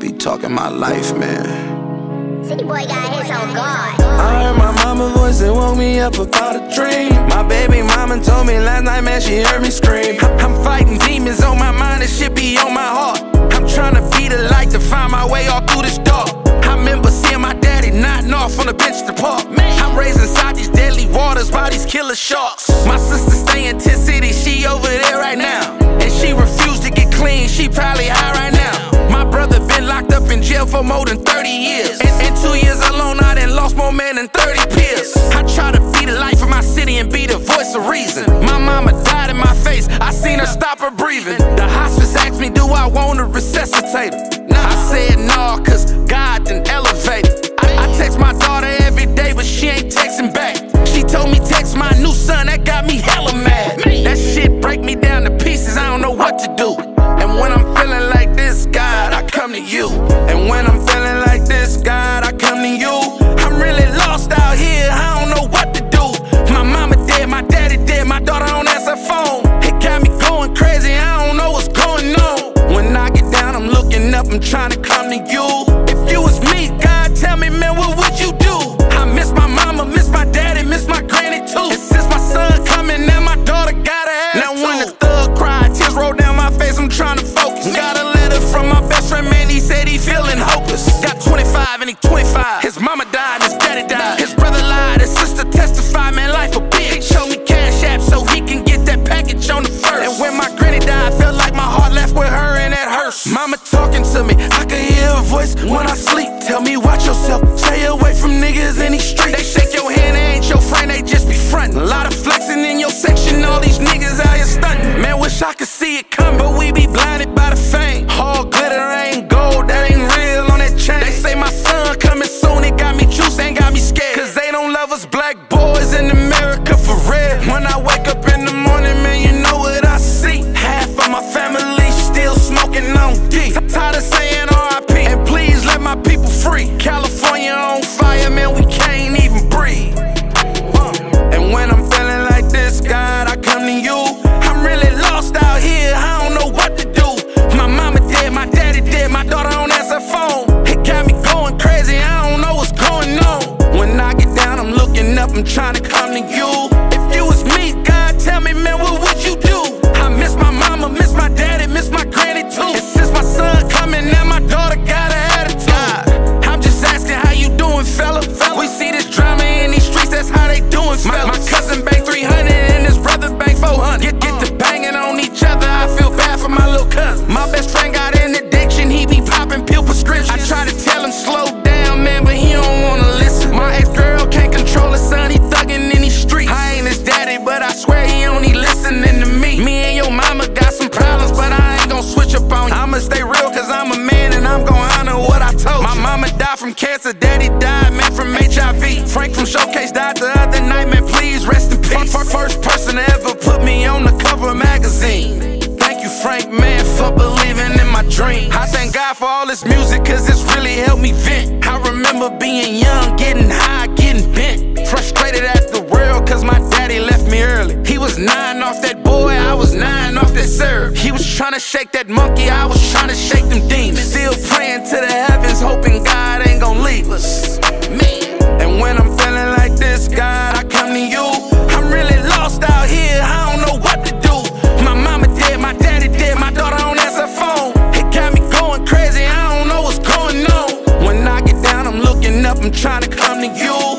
be talking my life, man. City boy got his on guard. I heard my mama voice and woke me up about a dream. My baby mama told me last night, man, she heard me scream. I'm fighting demons on my mind, and shit be on my heart. I'm trying to be the light to find my way all through this dark. I remember seeing my daddy nodding off on the bench to park. I'm raised inside these deadly waters by these killer sharks. My sister stay in 10 City, she over there right now. And she refused to get clean, she probably for more than 30 years. And, and two years alone, I done lost more men than 30 peers. I try to be the life of my city and be the voice of reason. My mama died in my face, I seen her stop her breathing. The hospice asked me, do I want to resuscitate her? Nah. I said no, cause God done elevated. I, I text my daughter every day, but she ain't texting back. She told me text my new son, that got me hella mad. That shit break me down to pieces, I don't know what to do. And when I'm feeling like this, God, I come to you. Trying to focus. Got a letter from my best friend, man, he said he feeling hopeless. Got 25 and he 25. His mama died, his daddy died. His brother lied, his sister testified, man, life a bitch. Show me cash app so he can get that package on the first. And when my granny died, I felt like my heart left with her and that hurts. Mama talking to me, I can hear her voice when I sleep. Tell me, watch yourself, stay away from niggas in these streets. They shake your hand, they ain't your friend, they just be frontin'. A lot of flexing in your section, all these niggas out here. Man, wish I could see it coming, but we be dead, from cancer, daddy died, man, from HIV. Frank from Showcase died the other night, man, please rest in peace. First person to ever put me on the cover of magazine. Thank you, Frank, man, for believing in my dream. I thank God for all this music, cause it's really helped me vent. I remember being young, getting high, getting bent. Frustrated at the world, cause my daddy left me early. He was nine off that boy, I was nine off that sir He was trying to shake that monkey, I was trying to shake them demons. Still praying to the heavens, hoping God I'm trying to come to you.